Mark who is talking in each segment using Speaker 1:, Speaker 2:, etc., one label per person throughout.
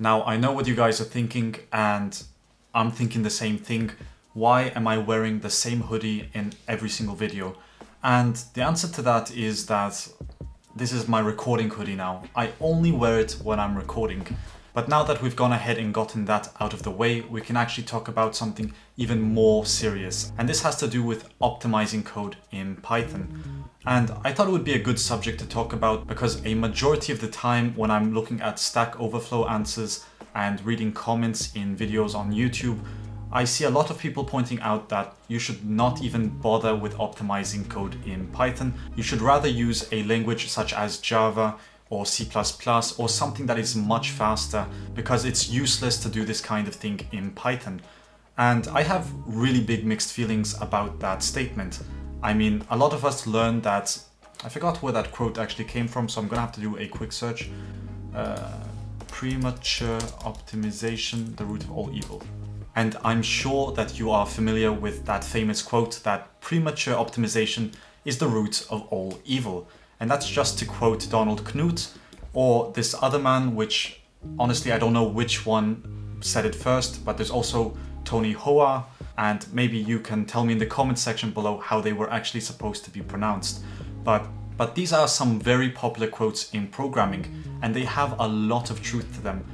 Speaker 1: Now, I know what you guys are thinking, and I'm thinking the same thing. Why am I wearing the same hoodie in every single video? And the answer to that is that this is my recording hoodie now. I only wear it when I'm recording. But now that we've gone ahead and gotten that out of the way, we can actually talk about something even more serious. And this has to do with optimizing code in Python. And I thought it would be a good subject to talk about because a majority of the time when I'm looking at Stack Overflow answers and reading comments in videos on YouTube, I see a lot of people pointing out that you should not even bother with optimizing code in Python. You should rather use a language such as Java or C++ or something that is much faster because it's useless to do this kind of thing in Python. And I have really big mixed feelings about that statement. I mean, a lot of us learn that, I forgot where that quote actually came from, so I'm gonna have to do a quick search. Uh, premature optimization, the root of all evil. And I'm sure that you are familiar with that famous quote that premature optimization is the root of all evil. And that's just to quote Donald Knuth or this other man, which honestly, I don't know which one said it first, but there's also Tony Hoare, and maybe you can tell me in the comment section below how they were actually supposed to be pronounced. But but these are some very popular quotes in programming, and they have a lot of truth to them.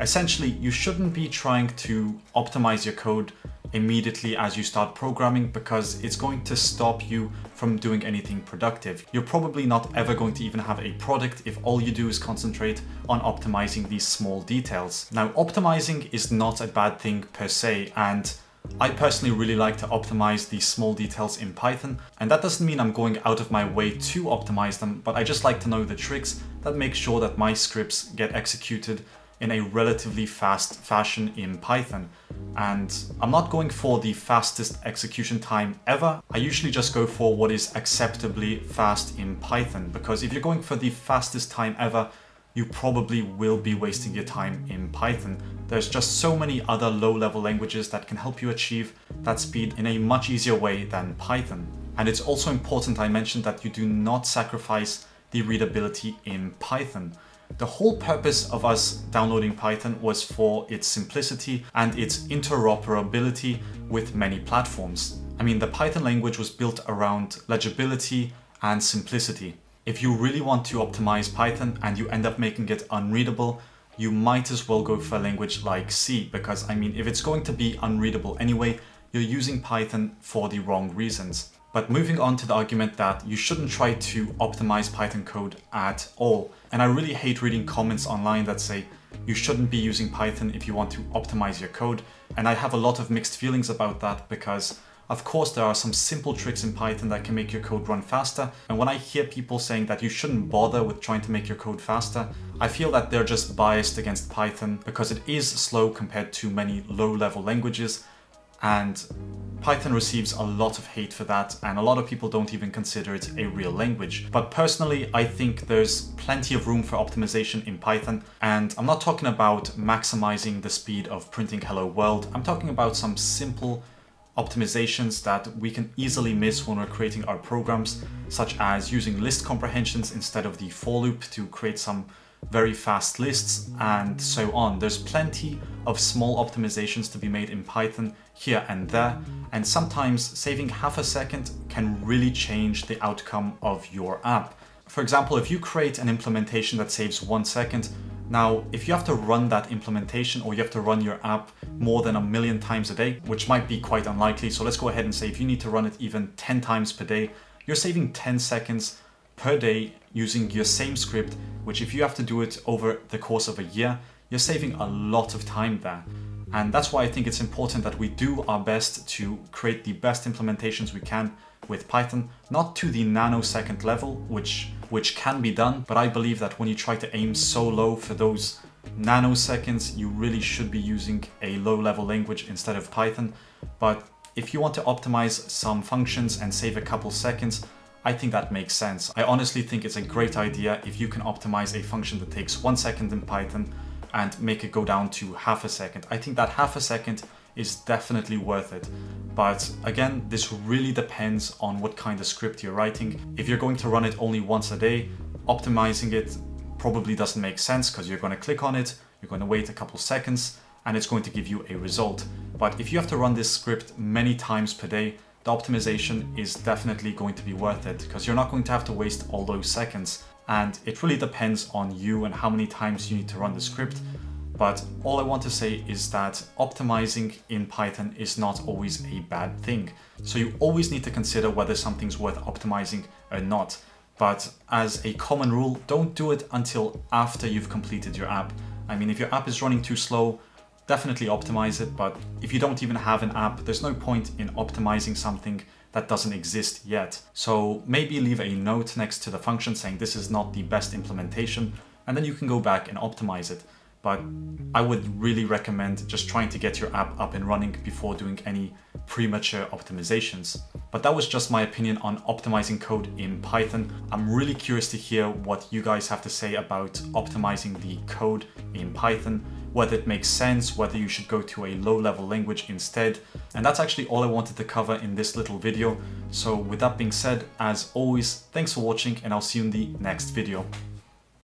Speaker 1: Essentially, you shouldn't be trying to optimize your code immediately as you start programming because it's going to stop you from doing anything productive. You're probably not ever going to even have a product if all you do is concentrate on optimizing these small details. Now, optimizing is not a bad thing per se, and I personally really like to optimize these small details in Python, and that doesn't mean I'm going out of my way to optimize them, but I just like to know the tricks that make sure that my scripts get executed in a relatively fast fashion in Python. And I'm not going for the fastest execution time ever. I usually just go for what is acceptably fast in Python, because if you're going for the fastest time ever, you probably will be wasting your time in Python. There's just so many other low-level languages that can help you achieve that speed in a much easier way than Python. And it's also important I mentioned that you do not sacrifice the readability in Python. The whole purpose of us downloading Python was for its simplicity and its interoperability with many platforms. I mean, the Python language was built around legibility and simplicity. If you really want to optimize Python and you end up making it unreadable, you might as well go for a language like C because I mean if it's going to be unreadable anyway, you're using Python for the wrong reasons. But moving on to the argument that you shouldn't try to optimize Python code at all. And I really hate reading comments online that say you shouldn't be using Python if you want to optimize your code. And I have a lot of mixed feelings about that because of course, there are some simple tricks in Python that can make your code run faster. And when I hear people saying that you shouldn't bother with trying to make your code faster, I feel that they're just biased against Python because it is slow compared to many low-level languages. And Python receives a lot of hate for that, and a lot of people don't even consider it a real language. But personally, I think there's plenty of room for optimization in Python, and I'm not talking about maximizing the speed of printing hello world, I'm talking about some simple optimizations that we can easily miss when we're creating our programs, such as using list comprehensions instead of the for loop to create some very fast lists and so on. There's plenty of small optimizations to be made in Python here and there, and sometimes saving half a second can really change the outcome of your app. For example, if you create an implementation that saves one second, now, if you have to run that implementation or you have to run your app more than a million times a day, which might be quite unlikely, so let's go ahead and say if you need to run it even 10 times per day, you're saving 10 seconds per day using your same script, which if you have to do it over the course of a year, you're saving a lot of time there. And that's why I think it's important that we do our best to create the best implementations we can with Python, not to the nanosecond level, which, which can be done, but I believe that when you try to aim so low for those nanoseconds, you really should be using a low level language instead of Python. But if you want to optimize some functions and save a couple seconds, I think that makes sense. I honestly think it's a great idea if you can optimize a function that takes one second in Python and make it go down to half a second. I think that half a second is definitely worth it. But again, this really depends on what kind of script you're writing. If you're going to run it only once a day, optimizing it probably doesn't make sense because you're going to click on it, you're going to wait a couple seconds, and it's going to give you a result. But if you have to run this script many times per day, the optimization is definitely going to be worth it because you're not going to have to waste all those seconds. And it really depends on you and how many times you need to run the script. But all I want to say is that optimizing in Python is not always a bad thing. So you always need to consider whether something's worth optimizing or not. But as a common rule, don't do it until after you've completed your app. I mean, if your app is running too slow, definitely optimize it, but if you don't even have an app, there's no point in optimizing something that doesn't exist yet. So maybe leave a note next to the function saying this is not the best implementation, and then you can go back and optimize it. But I would really recommend just trying to get your app up and running before doing any premature optimizations. But that was just my opinion on optimizing code in Python. I'm really curious to hear what you guys have to say about optimizing the code in Python whether it makes sense, whether you should go to a low level language instead. And that's actually all I wanted to cover in this little video. So with that being said, as always, thanks for watching and I'll see you in the next video.